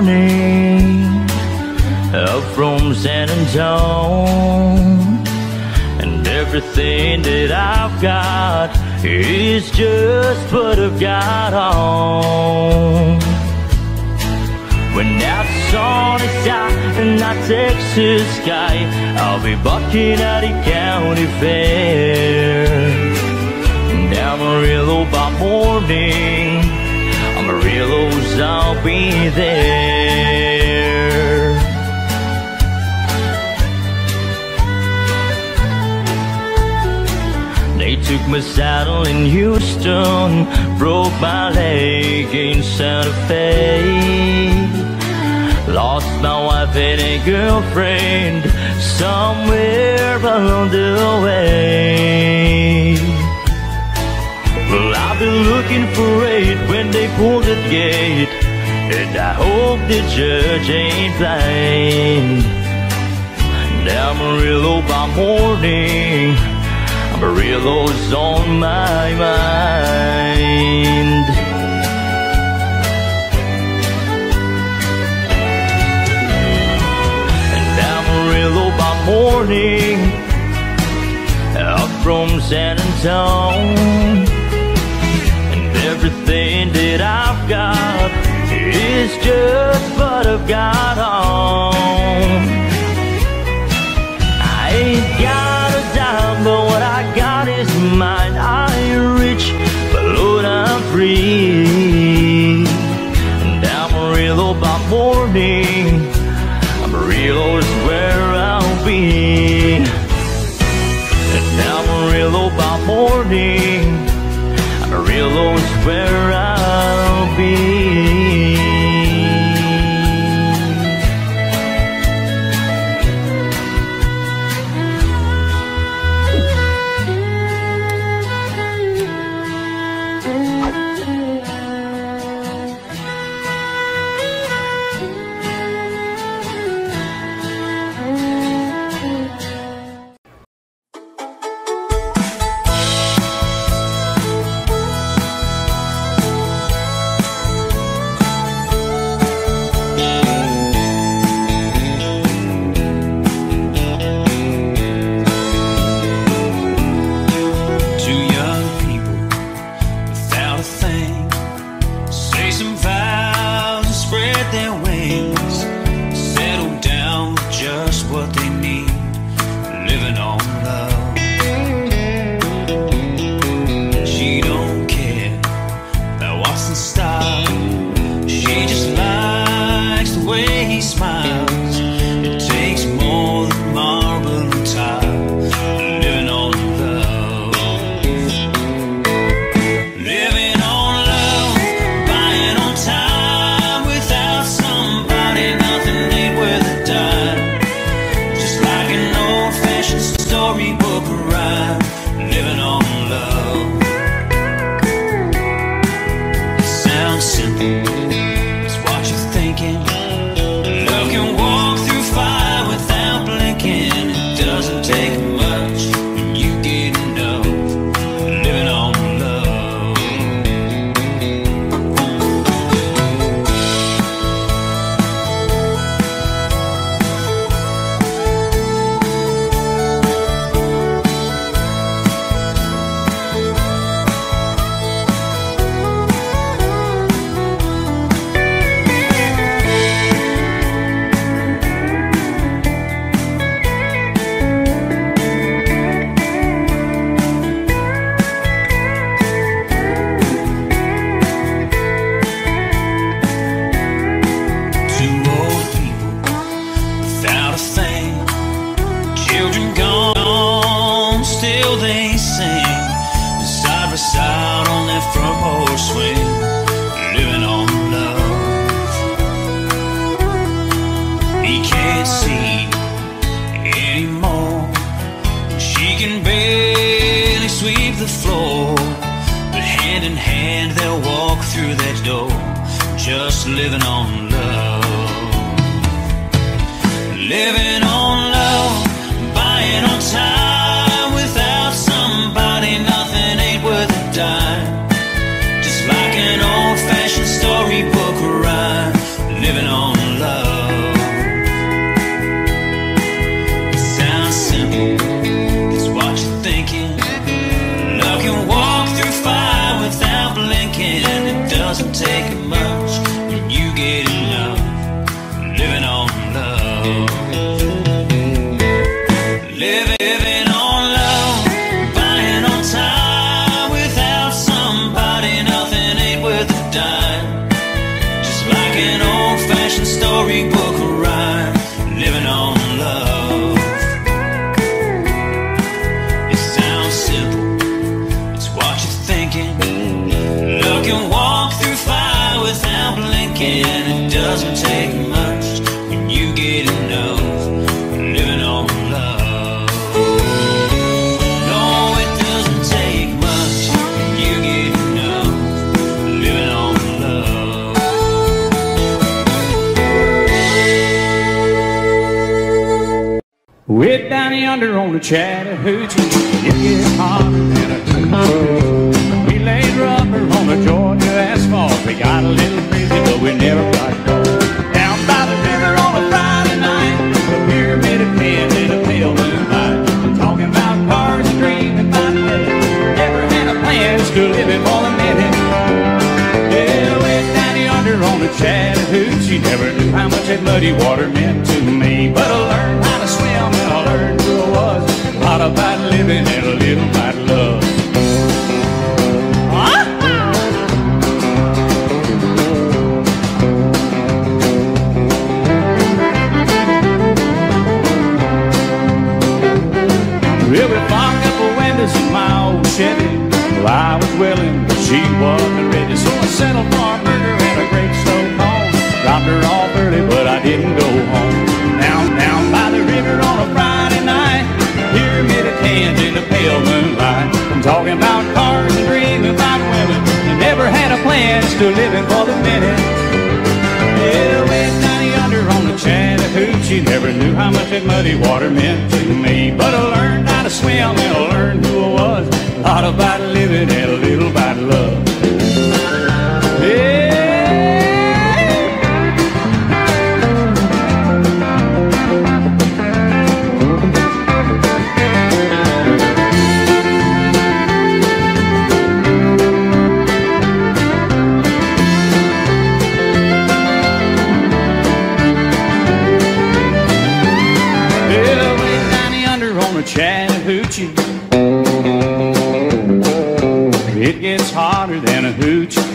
Morning, up from San Antonio. And everything that I've got is just what I've got on. When that sun is out in that Texas sky, I'll be bucking at the county fair. And Amarillo by morning, I'll be there. They took my saddle in Houston, broke my leg in Santa Fe. Lost my wife and a girlfriend somewhere along the way. Looking for it when they pulled the gate, and I hope the judge ain't blind. And Amarillo by morning, Amarillo's on my mind. And Amarillo by morning, up from San Antonio. That I've got is just what I've got on. I ain't got a dime, but what I got is mine. I ain't rich, but Lord, I'm free. Way down yonder on the Chattahoochee, it gets hotter than a coochie. We laid rubber on the Georgia asphalt. We got a little crazy, but we never got caught. Down by the river on a Friday night, the pyramid of cans in a pale moonlight. Talking about cars and dreaming about living. Never had a plan, still living for the minute. Way down yonder on the Chattahoochee, never knew how much that muddy water meant to me. But I learned lot about living and a little about love. Up the windows in my old Chevy. Well, I was willing, but she wasn't ready. So I settled for Cans in the pale moonlight. I'm talking about cars and dreaming about women. I never had a plan, still living for the minute. Yeah, way down yonder on the Chattahoochee Never knew how much that muddy water meant to me But I learned how to swim and I learned who I was A lot about living and a little about love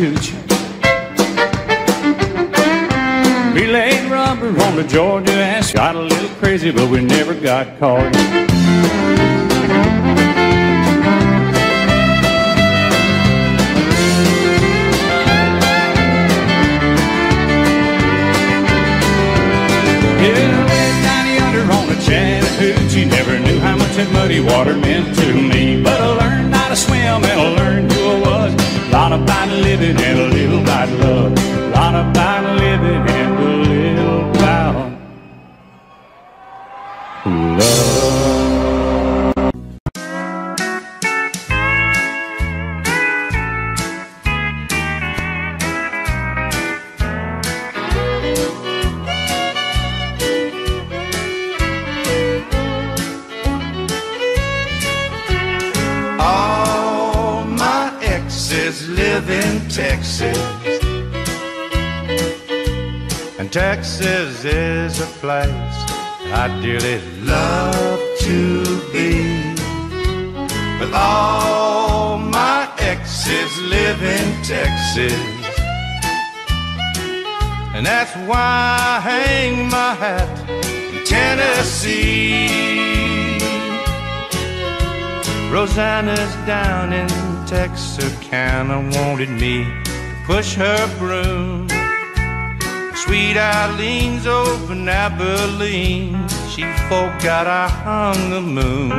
We laid rubber on the Georgia ass. Got a little crazy, but we never got caught. Rosanna's down in Texarkana wanted me to push her broom. Sweet Eileen's over in Abilene. She forgot I hung the moon.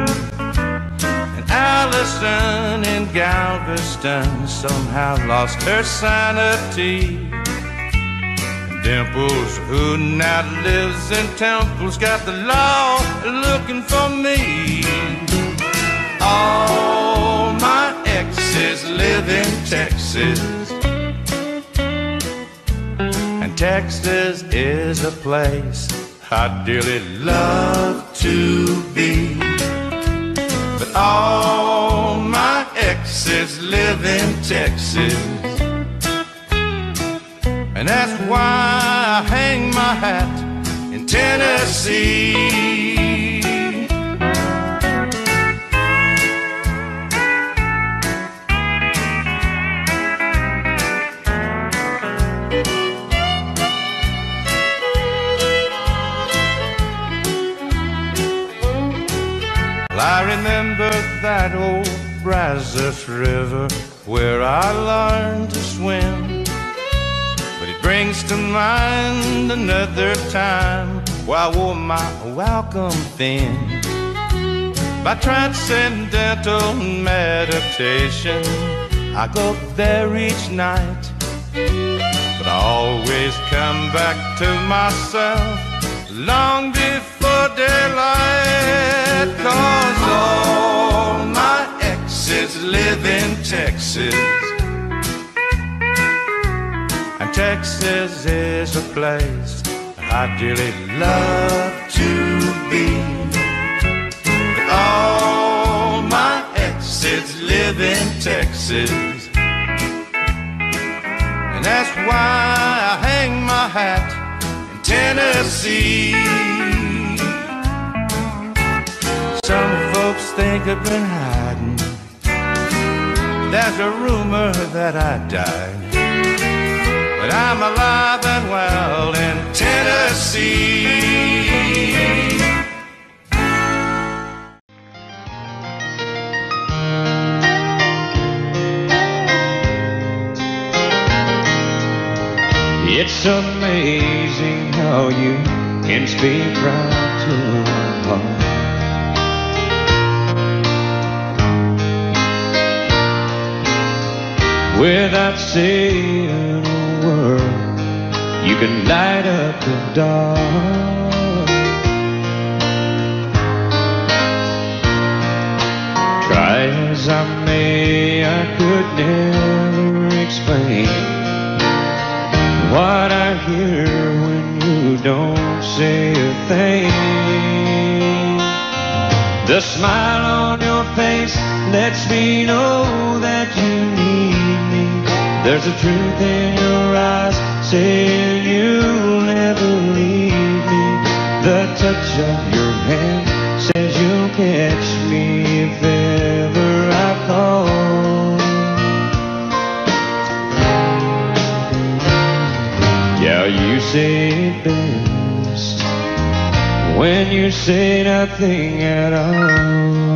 And Allison in Galveston somehow lost her sanity. And Dimples, who now lives in Temple's got the law looking for me. All my exes live in Texas. And Texas is a place I dearly love to be. But all my exes live in Texas. And that's why I hang my hat in Tennessee. Brazos River where I learned to swim. But it brings to mind another time where I wore my welcome fin. By transcendental meditation, I go there each night. But I always come back to myself long before daylight. Cause all exes live in Texas. And Texas is a place I dearly love to be. But all my exes live in Texas. And that's why I hang my hat in Tennessee. Some folks think I've been hiding. There's a rumor that I died. But I'm alive and well in Tennessee. It's amazing how you can speak right to my heart. Without saying a word, you can light up the dark. Try as I may, I could never explain what I hear when you don't say a thing. The smile on your face lets me know that you. There's a truth in your eyes saying you'll never leave me. The touch of your hand says you'll catch me if ever I fall. Yeah, you say it best when you say nothing at all.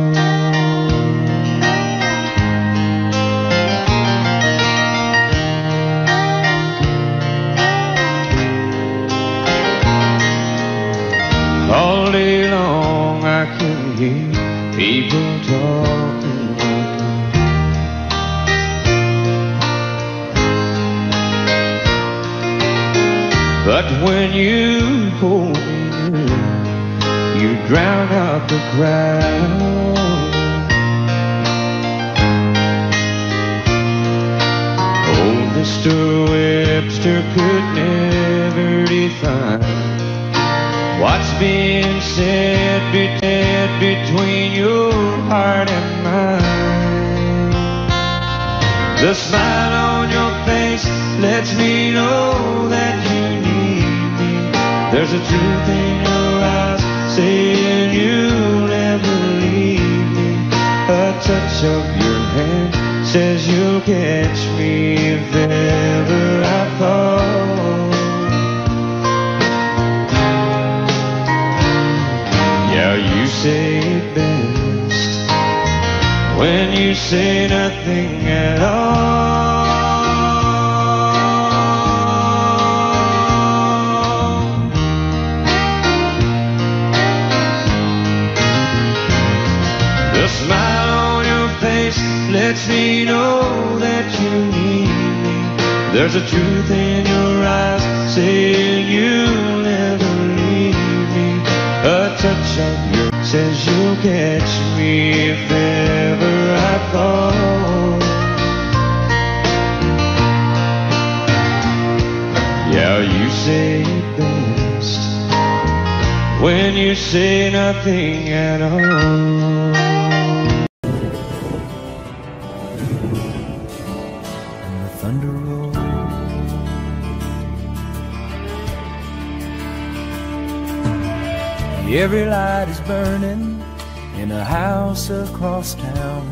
Out of your hand says you'll catch me if ever I fall. Yeah, you say it best when you say nothing at all. Smile lets me know that you need me. There's a truth in your eyes saying you'll never leave me. A touch of your says you'll catch me if ever I fall. Yeah, you say it best when you say nothing at all. Every light is burning in a house across town.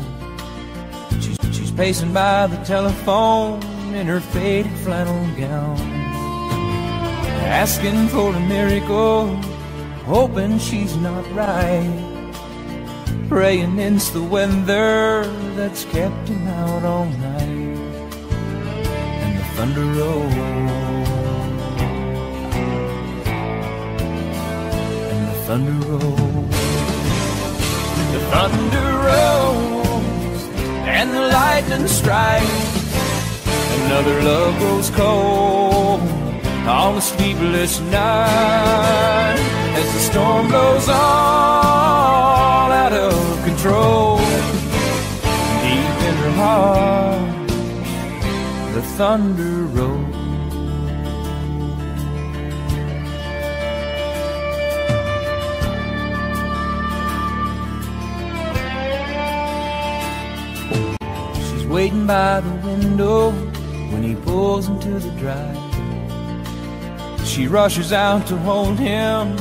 She's, she's pacing by the telephone in her faded flannel gown, asking for a miracle, hoping she's not right. Praying it's the weather that's kept him out all night, and the thunder rolls. Thunder rolls. The thunder rolls and the lightning strikes. Another love grows cold on a sleepless night as the storm blows all out of control. Deep in her heart, the thunder waiting by the window when he pulls into the drive. She rushes out to hold him,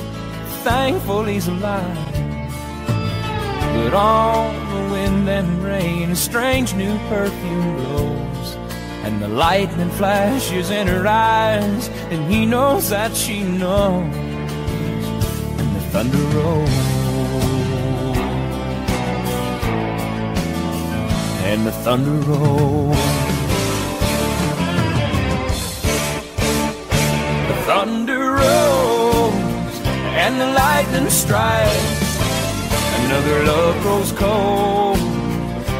thankful he's alive. But on the wind and rain, a strange new perfume blows. And the lightning flashes in her eyes, and he knows that she knows. And the thunder rolls. And the thunder rolls. The thunder rolls and the lightning strikes. Another love grows cold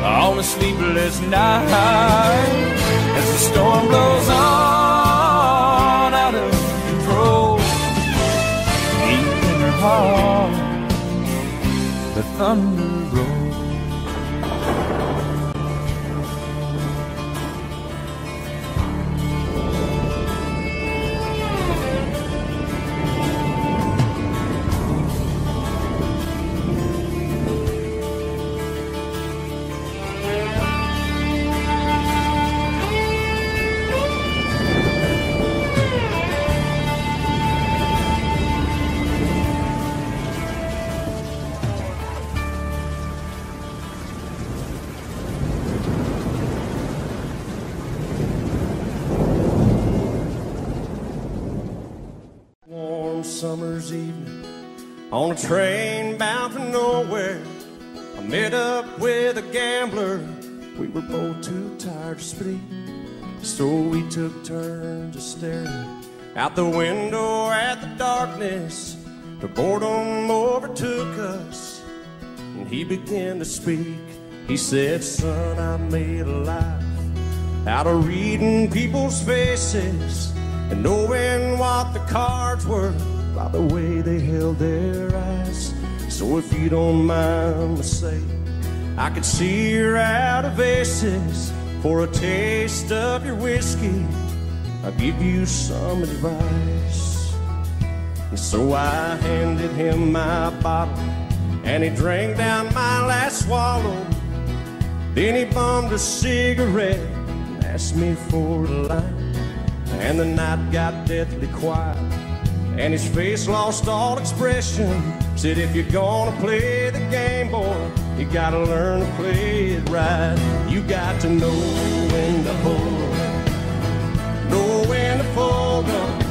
on a sleepless night as the storm blows on out of control. Deep in her heart, the thunder train bound for nowhere. I met up with a gambler. We were both too tired to speak, so we took turns of staring out the window at the darkness. The boredom overtook us, and he began to speak. He said, Son, I made a life out of reading people's faces and knowing what the cards were by the way they held their eyes. So if you don't mind me saying, I could see you're out of aces for a taste of your whiskey. I'll give you some advice. And so I handed him my bottle, and he drank down my last swallow. Then he bummed a cigarette and asked me for a light. And the night got deathly quiet, and his face lost all expression. Said, if you're gonna play the game, boy, you gotta learn to play it right. You got to know when to hold up, know when to fold up,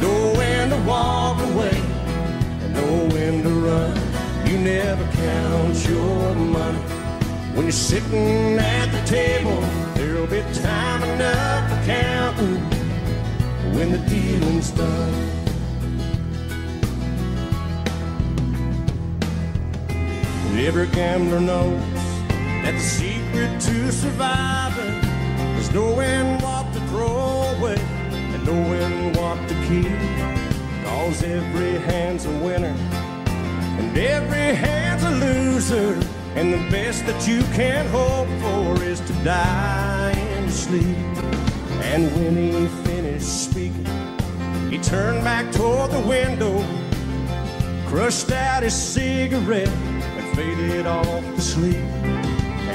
know when to walk away, and know when to run. You never count your money. When you're sitting at the table, there'll be time enough for counting when the dealing's done. Every gambler knows that the secret to surviving is knowing what to throw away and knowing what to keep. Cause every hand's a winner and every hand's a loser. And the best that you can hope for is to die in your sleep. And when he finished speaking, he turned back toward the window, crushed out his cigarette, faded off to sleep.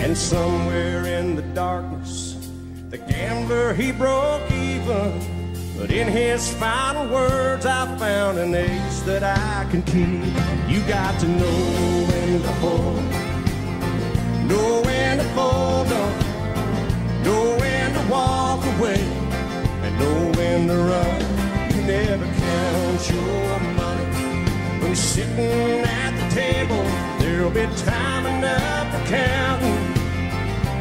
And somewhere in the darkness, the gambler he broke even, But in his final words, I found an ace that I can keep. You got to know when to hold, know when to fold up, know when to walk away, and know when to run. You never count your money when you're sitting at the table. There'll be time enough for counting.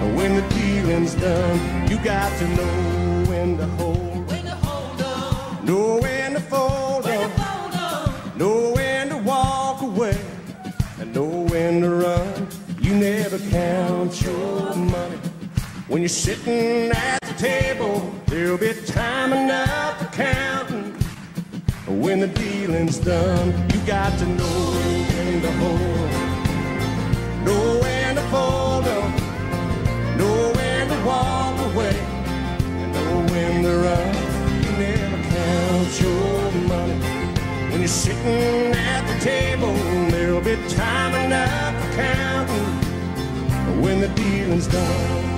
And when the dealing's done, you got to know when to hold, When to hold on, know when to fold when to up, fold on. know when to walk away, and know when to run. You never count your money when you're sitting at the table. There'll be time enough for counting. When the dealing's done, you got to know when to hold, when walk away, and know when to run. You never count your money when you're sitting at the table. There'll be time enough for counting when the dealing's done.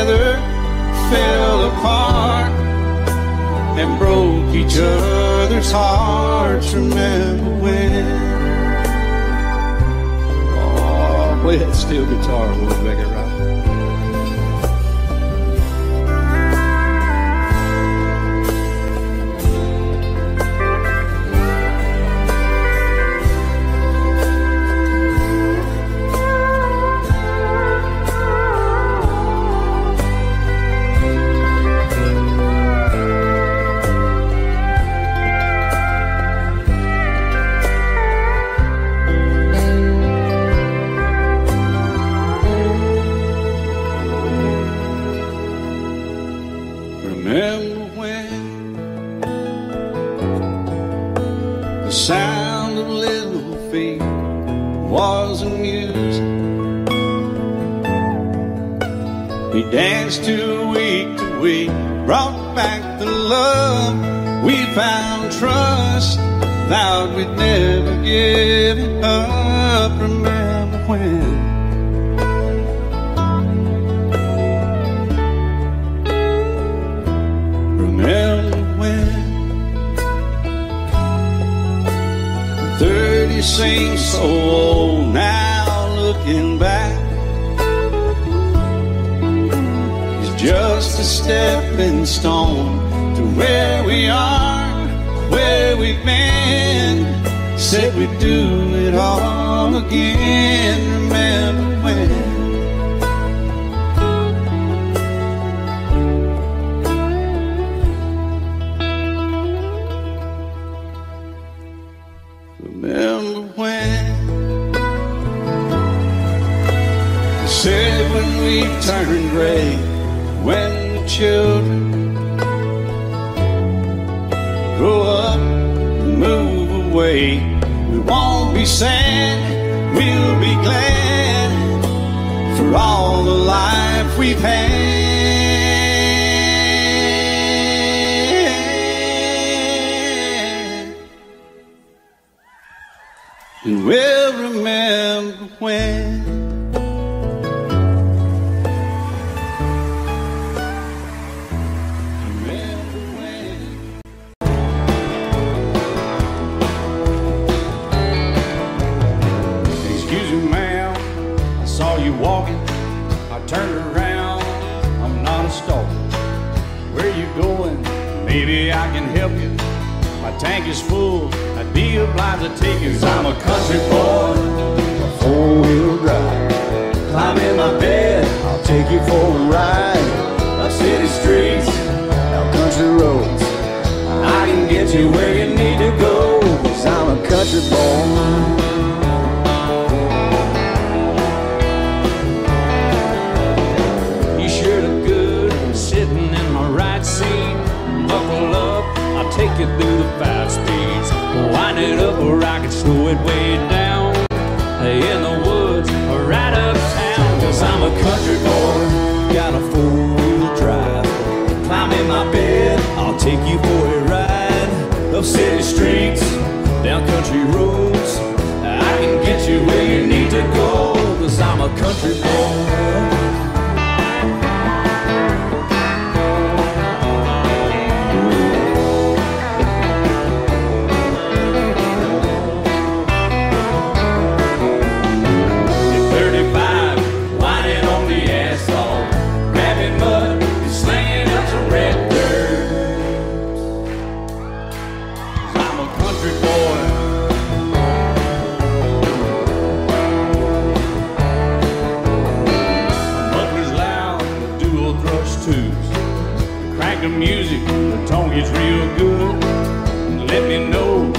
Together, fell apart, and broke each other's hearts. Remember when? Oh, play that steel guitar, we'll make it right. Vowed we'd never give it up. Remember when? Remember when 30 seems so old now looking back It's just a stepping stone to where Said we'd do it all again Remember when? Remember when? You said when we turned gray, when the children grow up move away, We won't be sad, we'll be glad for all the life we've had. And we'll remember when. Maybe I can help you. My tank is full, I'd be obliged to take you. 'cause I'm a country boy, a four-wheel drive. Climb in my bed, I'll take you for a ride. Up city streets, down country roads. I can get you where you need to go, cause I'm a country boy. You through the five speeds. Wind it up or I can slow it way down. In the woods or right uptown. Cause I'm a country boy, got a four wheel drive. Climb in my bed, I'll take you for a ride. Up city streets, down country roads. I can get you where you need to go. Cause I'm a country boy. Crank the music, the tone gets real good. Let me know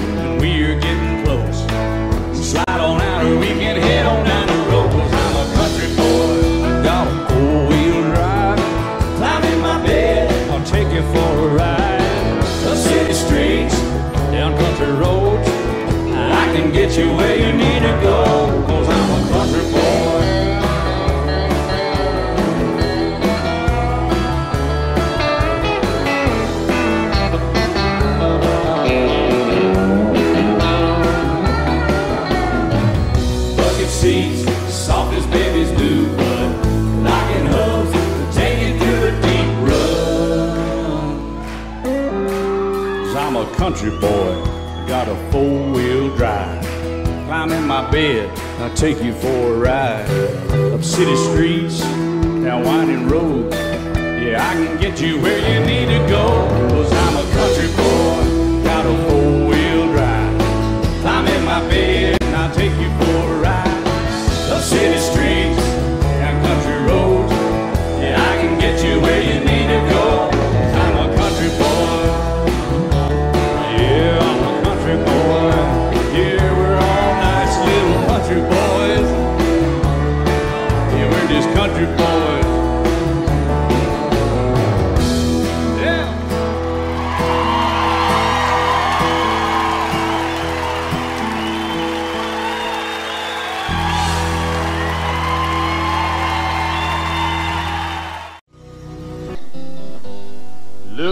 country boy, got a four-wheel drive. Climb in my bed, I'll take you for a ride. Up city streets, down winding roads. Yeah, I can get you where you need to go. Cause I'm a country boy, got a four-wheel drive. Climb in my bed and I'll take you for a ride. Up city streets,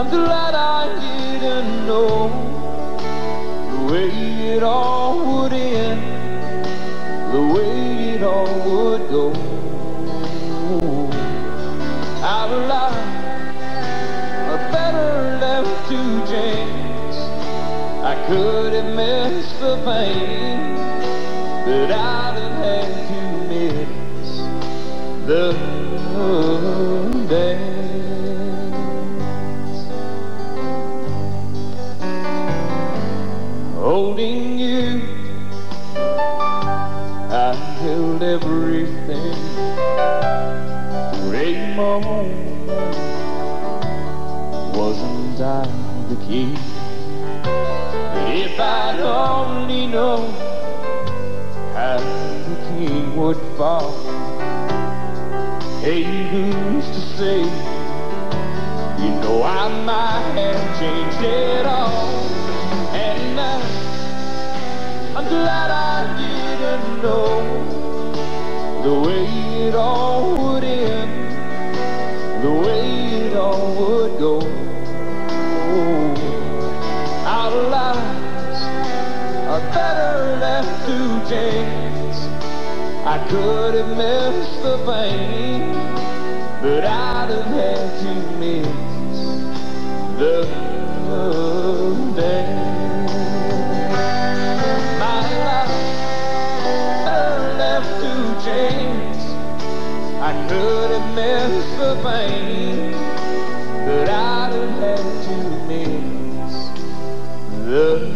I'm glad I didn't know the way it all would end, the way it all would go. Our lives are better left to chance. I could have missed the pain, but I'd have had to miss the dance. Holding you. I held everything a moment. Wasn't I the key? If I'd only known how the king would fall, hey, who's to say? You know I might have changed it all, I'm glad I didn't know the way it all would end, the way it all would go. Our lives are better left to chance. I could have missed the pain, but I'd have had to miss the dance. I could have missed the pain, but I'd have had to miss the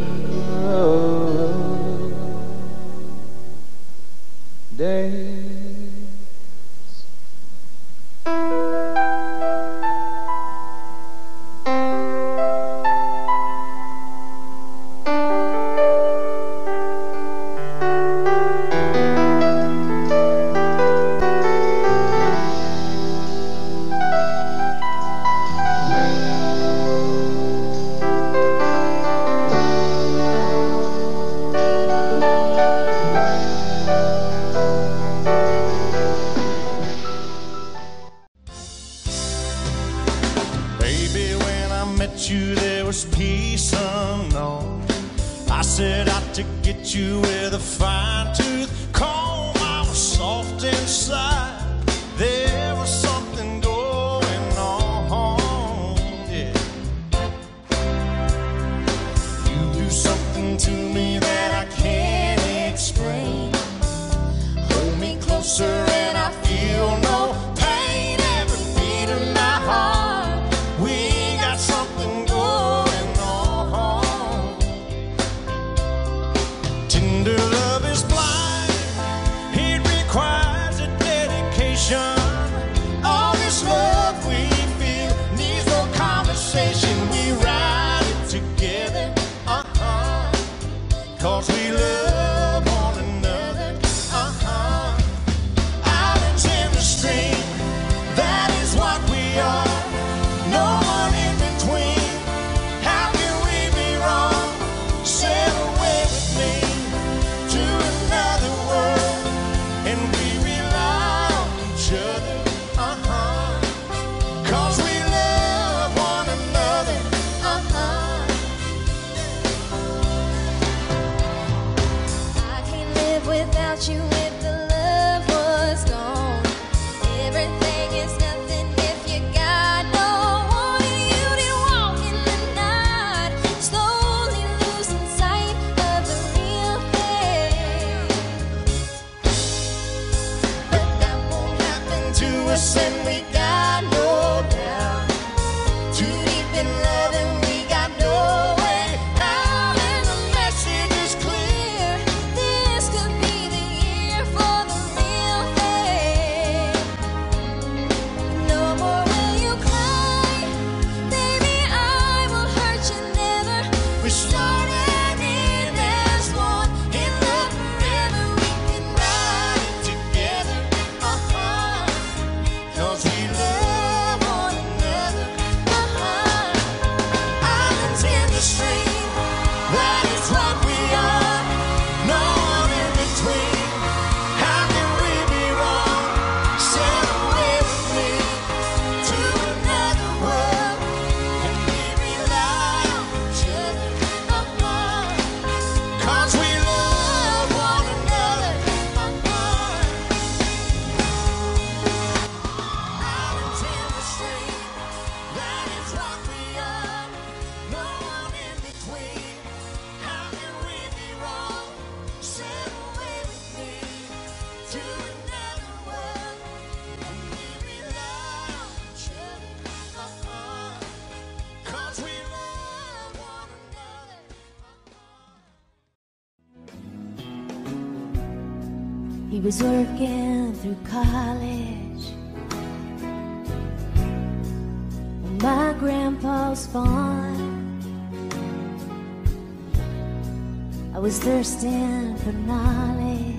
thirsting for knowledge.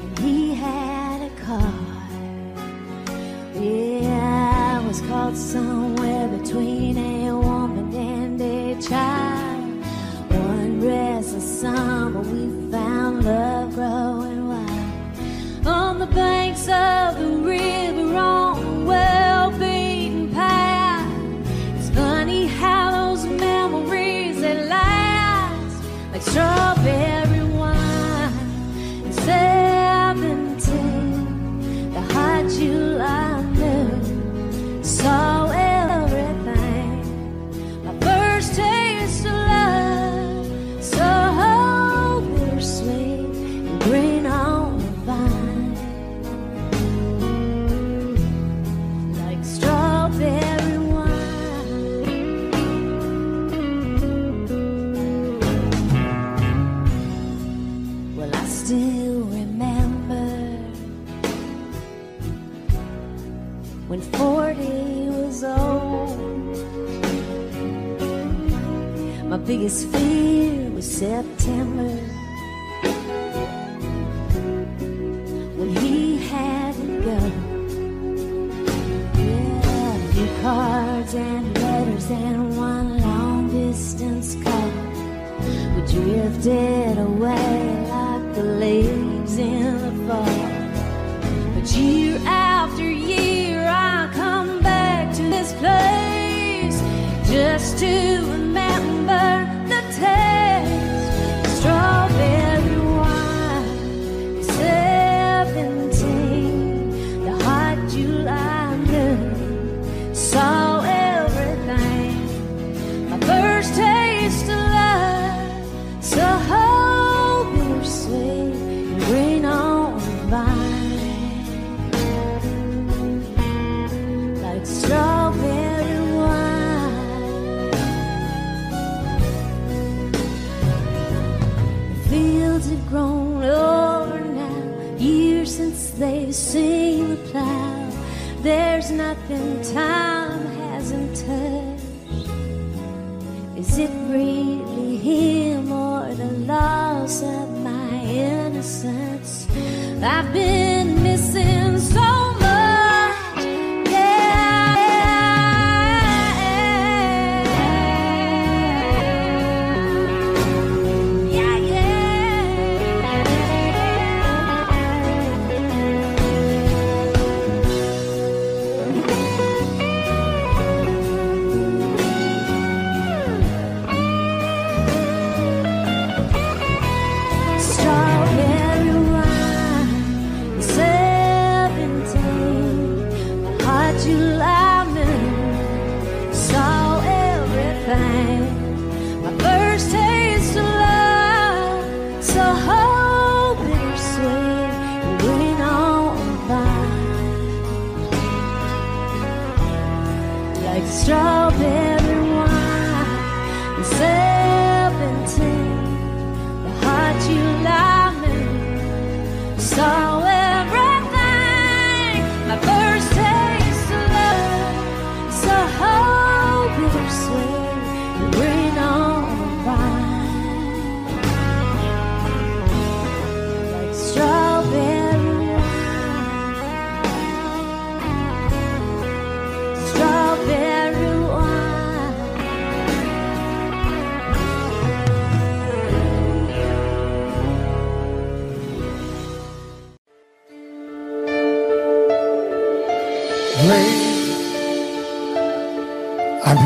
And he had a car. Yeah, I was caught somewhere between a woman and a child. One restless summer, we found love growing wild on the banks of the last biggest fear was September when he had to go. Yeah, a few cards and letters and one long distance call. We drifted away like the leaves Is it really him or the loss of my innocence? I've been missing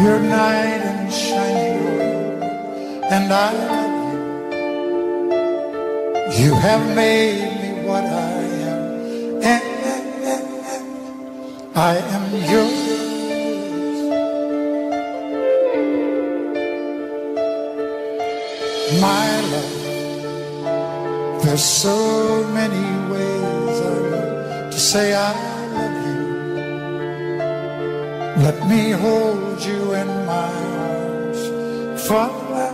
I'm your knight in shining armor, and I love you. You have made me what I am, and I am yours. My love, there's so many ways I love to say I. Let me hold you in my arms forevermore.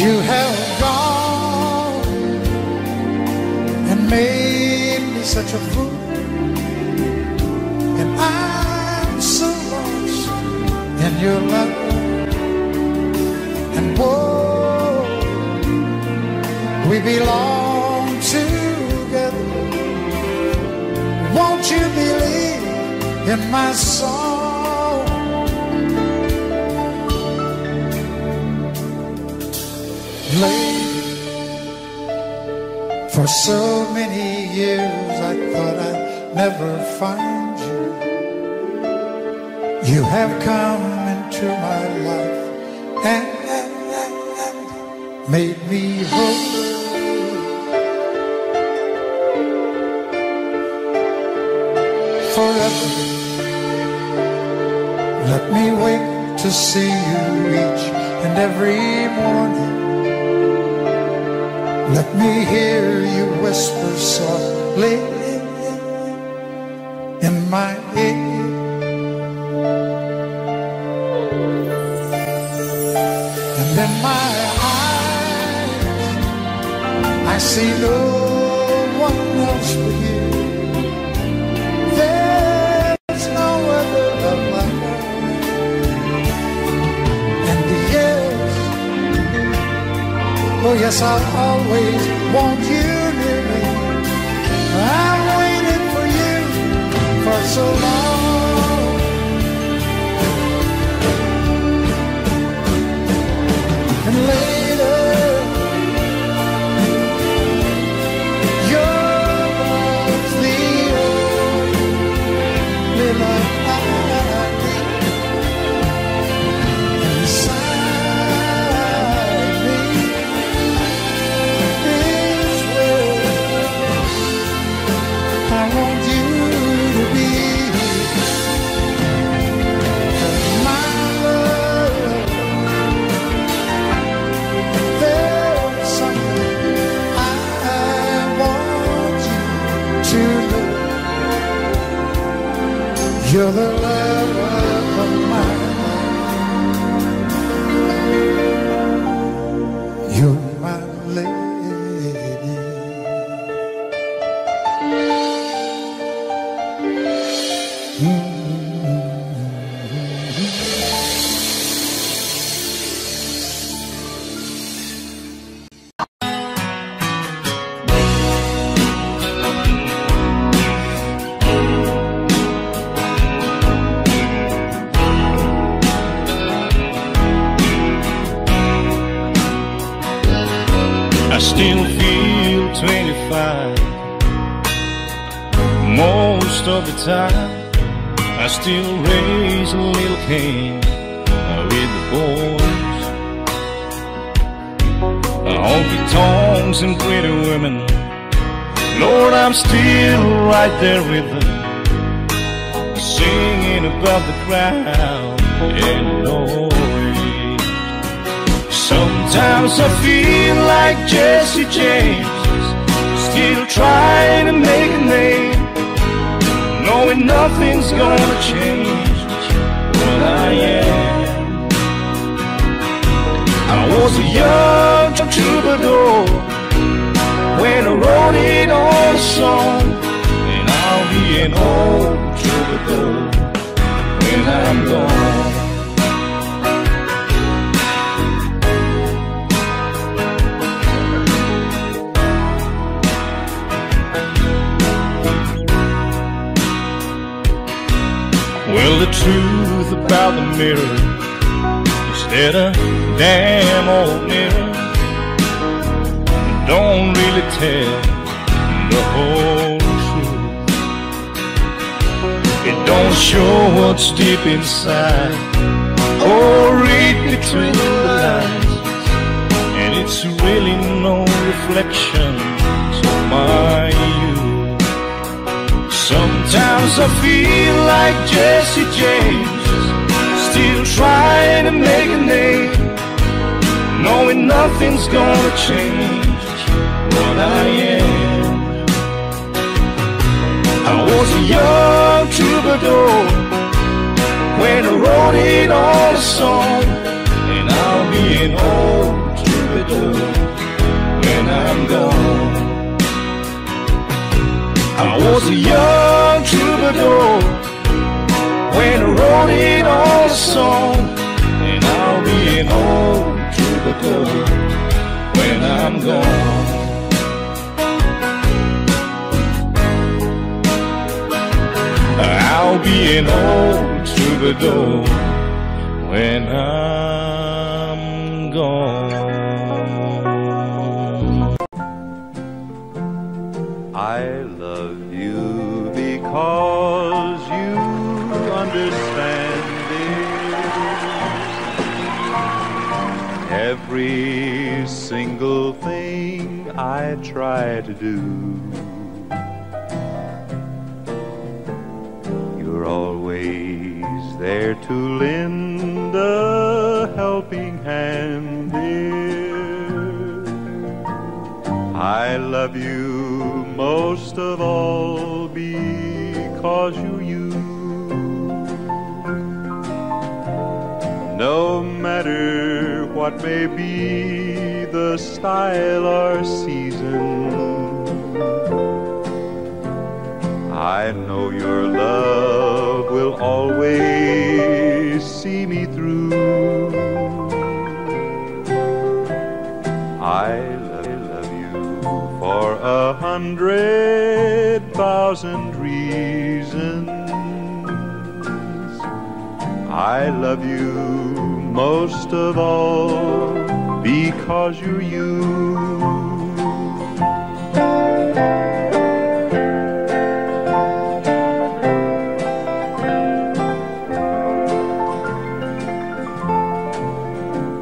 You have gone and made me such a fool, and I'm so lost in your love and woe we belong together. Won't you believe in my song? Lady, for so many years I thought I'd never find you. You have come into my life and, and, and, and made me whole. See you each and every morning. Let me hear you whisper softly oh the truth about the mirror that a damn old mirror don't really tell the whole truth. It don't show what's deep inside or read between the lines, and it's really no reflection of youth. Sometimes I feel like Jesse James, still trying to make a name, knowing nothing's gonna change what I am. I was a young troubadour when I wrote it on a song, and I'll be an old troubadour when I'm gone. I was a young troubadour when I wrote it all a song, and I'll be an old troubadour when I'm gone. I'll be an old troubadour when I'm gone. I try to do. You're always there to lend a helping hand, dear. I love you most of all because you, you. No matter what may be the style or season, I know your love will always see me through. I love, love you for a hundred thousand reasons. I love you most of all because you're you.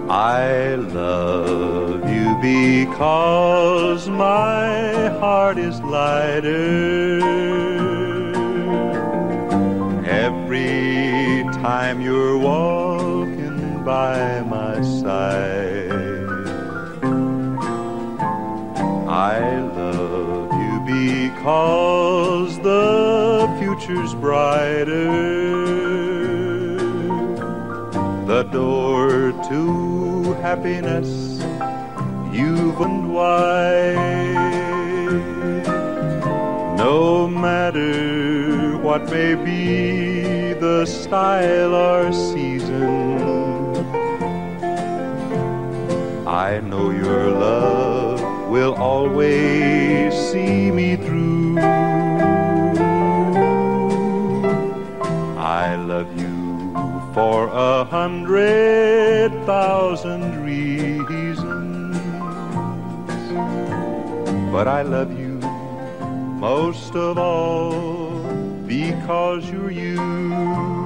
I love you because my heart is lighter every time you're walking by my side. I love you because the future's brighter the door to happiness you've opened wide. No matter what may be the style or season, I know your love will always see me through. I love you for a hundred thousand reasons. But I love you most of all because you're you.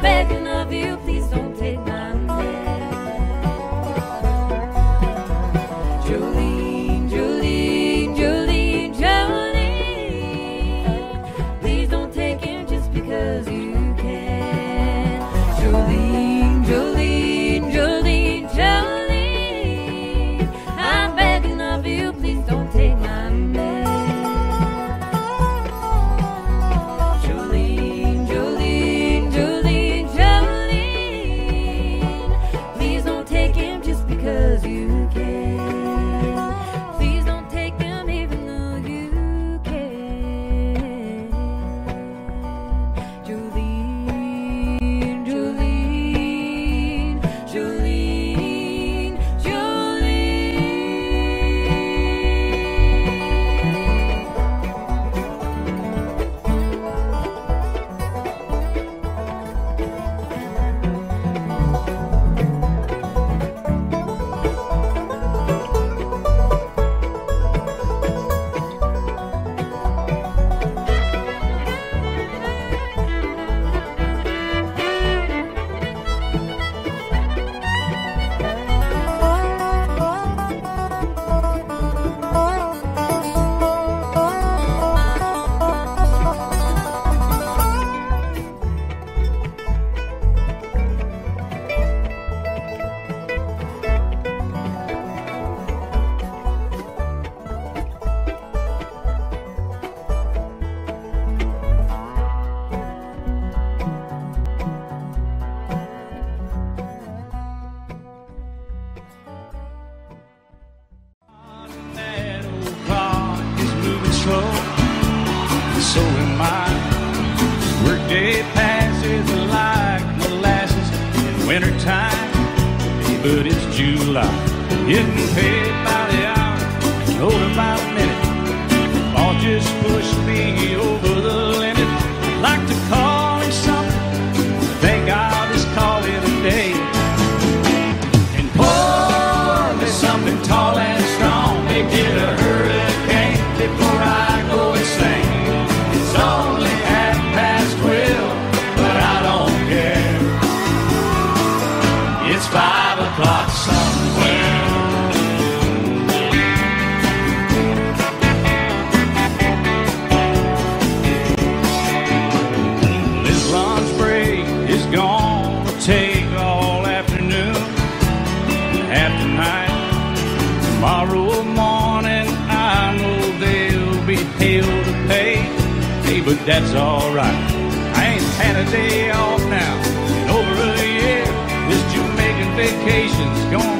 begging that's alright. I ain't had a day off now in over a year. This Jamaican vacation's gone.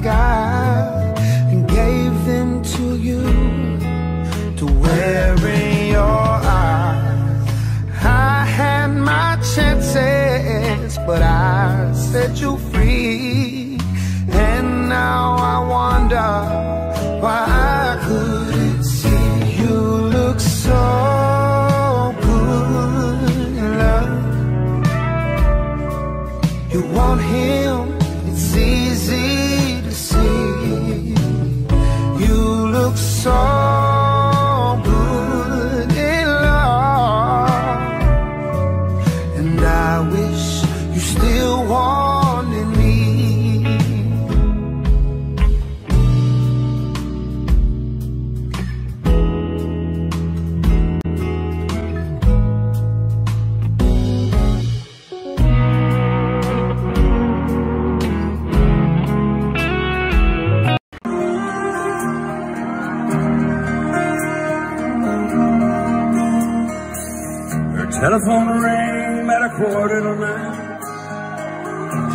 Sky telephone rang about a quarter to nine.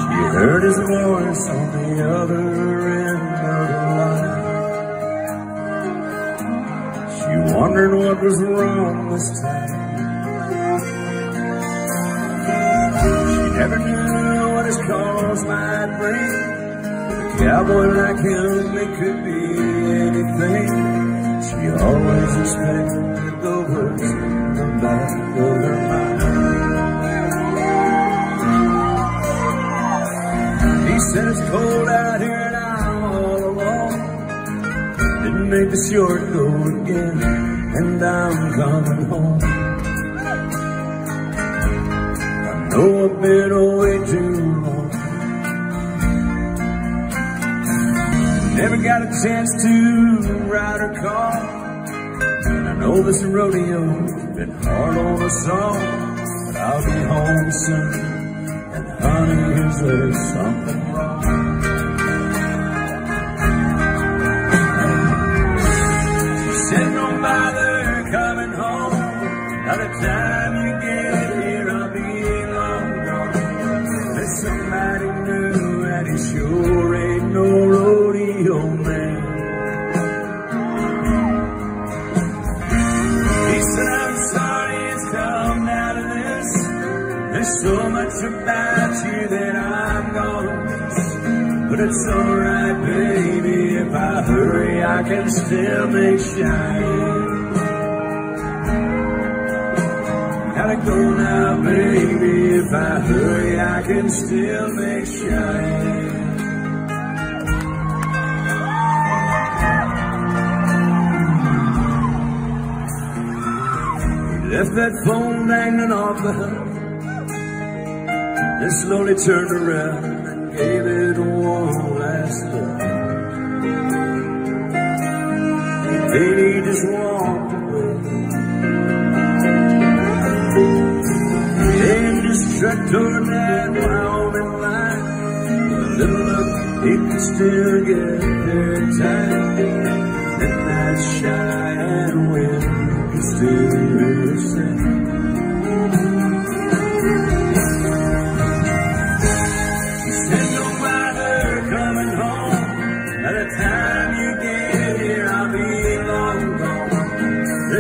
She heard his voice on the other end of the line. She wondered what was wrong this time. She never knew what his calls might bring. A cowboy like him, it could be anything. She always expected The short go again, and I'm coming home. I know I've been away too long. Never got a chance to ride or call. And I know this rodeo's been hard on us all. But I'll be home soon. And honey, is there something much about you that I'm gonna miss. But it's alright, baby, if I hurry, I can still make Cheyenne. Gotta go now, baby, if I hurry, I can still make Cheyenne. Left that phone dangling off the hook. Then slowly turned around and gave it one last look. Then he just walked away. Then just trucked toward that Wyoming line. With a little look, he could still get there in time. Then that Cheyenne wind could still her sing.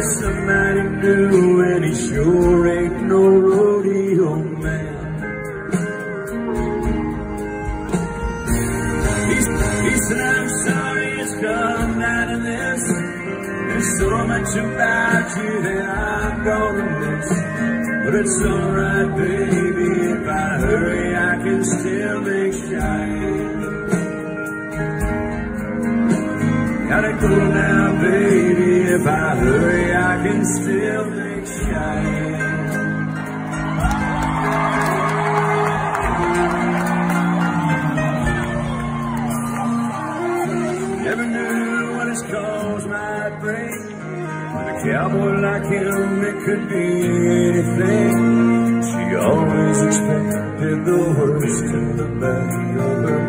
there's somebody new and he sure ain't no rodeo man. He, said, I'm sorry it's come out of this. There's so much about you that I'm gonna miss. But it's alright, baby, if I hurry, I can still make Cheyenne. Gotta go now, baby. If I hurry, I can still make Cheyenne. Never knew what his cause might bring. But a cowboy like him, it could be anything. She always expected the worst in the back of her